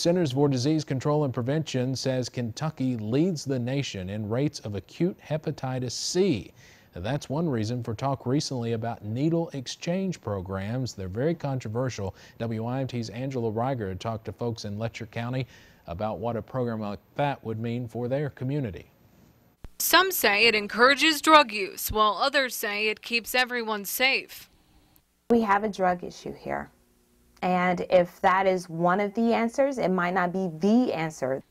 Centers for Disease Control and Prevention says Kentucky leads the nation in rates of acute hepatitis C. That's one reason for talk recently about needle exchange programs. They're very controversial. WYMT's Angela Reiger talked to folks in Letcher County about what a program like that would mean for their community. Some say it encourages drug use, while others say it keeps everyone safe. We have a drug issue here. And if that is one of the answers, it might not be the answer.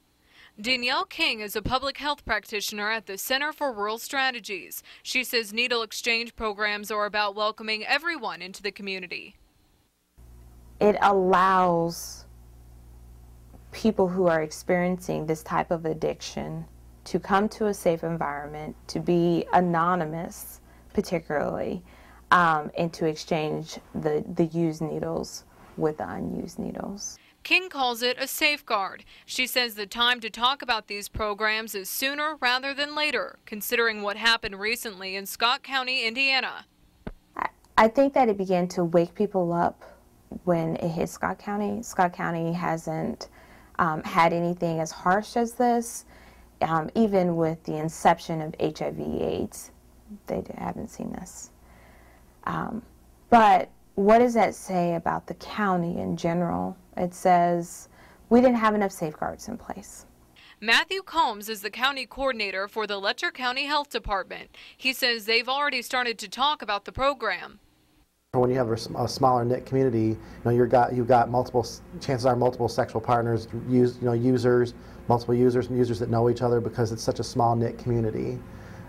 Danielle King is a public health practitioner at the Center for Rural Strategies. She says needle exchange programs are about welcoming everyone into the community. It allows people who are experiencing this type of addiction to come to a safe environment, to be anonymous, particularly, um, and to exchange the, the used needles with the unused needles. King calls it a safeguard. She says the time to talk about these programs is sooner rather than later, considering what happened recently in Scott County, Indiana. I think that it began to wake people up when it hit Scott County. Scott County hasn't um, had anything as harsh as this. Um, even with the inception of HIV/AIDS, they haven't seen this. Um, but what does that say about the county in general? It says we didn't have enough safeguards in place. Matthew Combs is the county coordinator for the Letcher County Health Department. He says they've already started to talk about the program. When you have a, smaller knit community, you know you've got you've got multiple chances are multiple sexual partners, use you know users, multiple users and users that know each other because it's such a small knit community.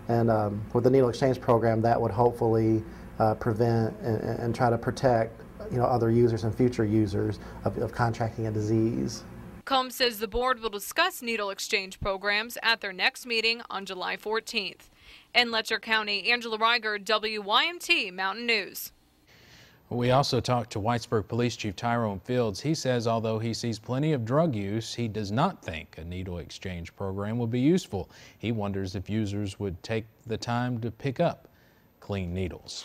And um, with the needle exchange program, that would hopefully uh, prevent and, and, try to protect you know, other users and future users of, of contracting a disease. Combs says the board will discuss needle exchange programs at their next meeting on July 14th. In Letcher County, Angela Reiger, WYMT Mountain News. We also talked to Whitesburg Police Chief Tyrone Fields. He says although he sees plenty of drug use, he does not think a needle exchange program would be useful. He wonders if users would take the time to pick up clean needles.